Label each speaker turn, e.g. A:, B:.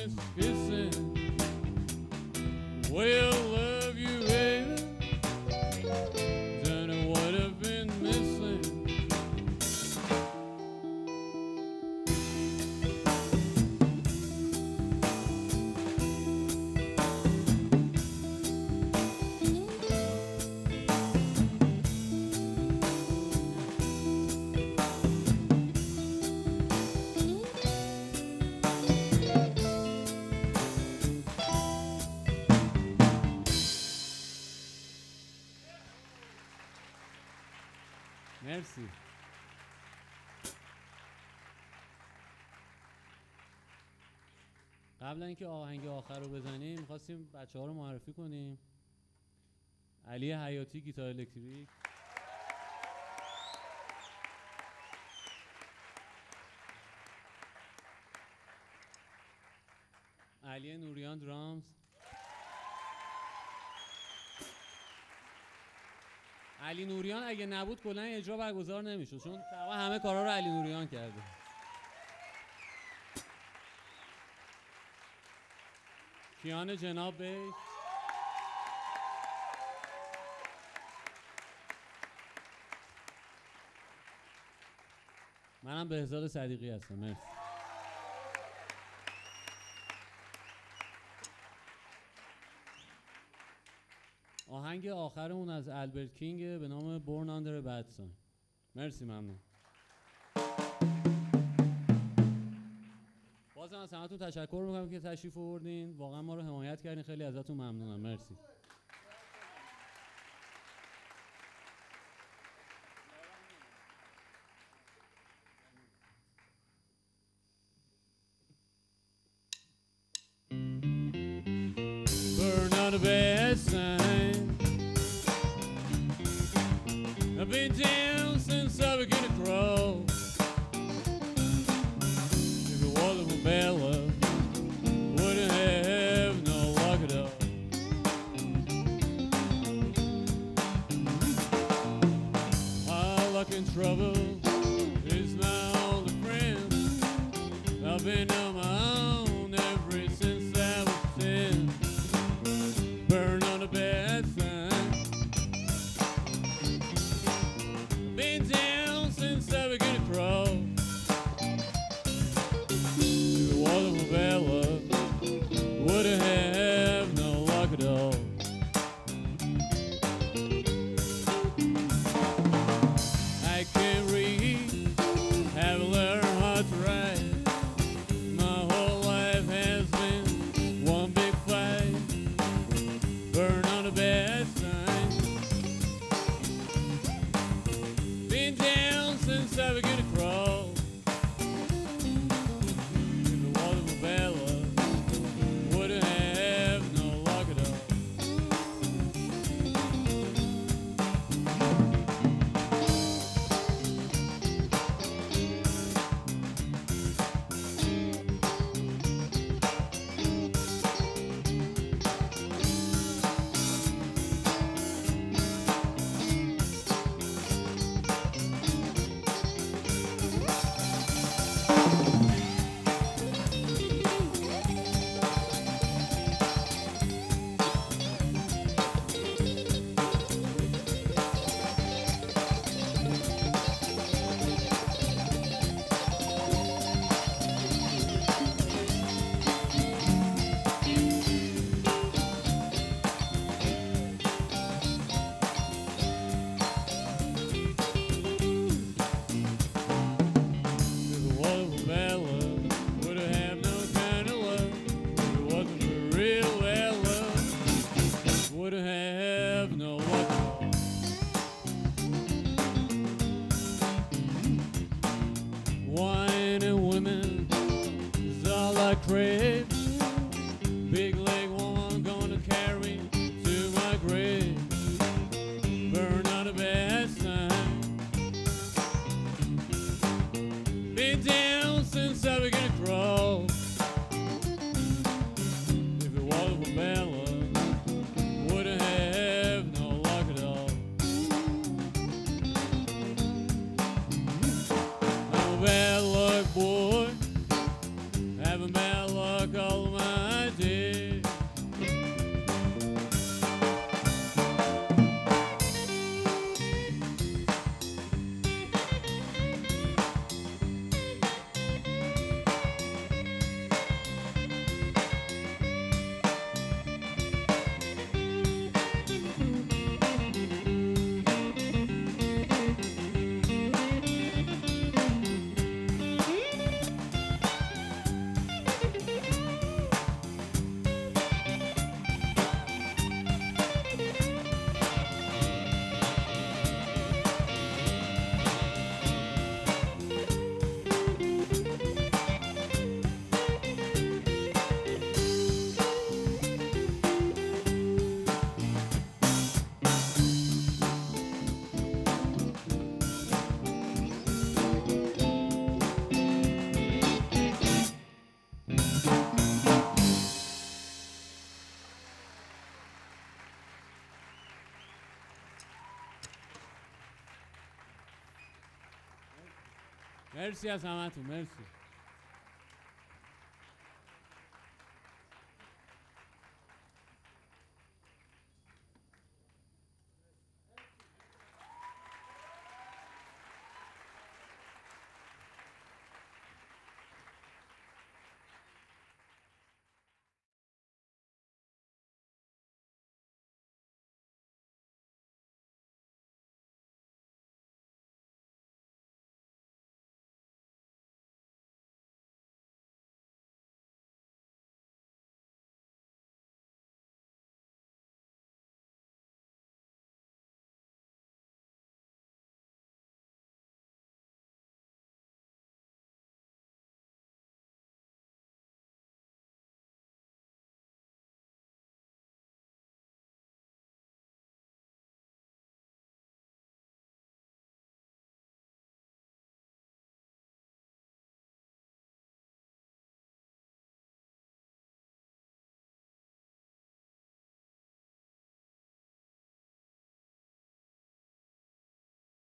A: this. Mm-hmm. مرسی قبل اینکه آهنگ آخر رو بزنیم می‌خواستیم بچه ها رو معرفی کنیم. علی حیاتی گیتار الکتریک. علی نوریان درامز. علی نوریان اگه نبود کلا اجرا برگزار نمی‌شد چون تقریبا همه کارا رو علی نوریان کرده. کیان جناب بیس منم بهزاد صدیقی هستم مرسی. آهنگ آخرمون از البرت کینگ به نام بورن آندر بد ساین مرسی ممنون. بازم از همتون تشکر می‌کنم که تشریف آوردین. واقعا ما رو حمایت کردین. خیلی ازتون ممنونم. مرسی. Burn out a bad been down since I began to crawl. If it wasn't for Bella, wouldn't have no luck at all. My luck and trouble is my only friend. I've been on my crave. Big leg woman gonna carry to my grave. Burn out a bad sign. Been down since I began to crawl. If it wasn't for Bella, wouldn't have no luck at all. I'm a Merci Azamato, merci.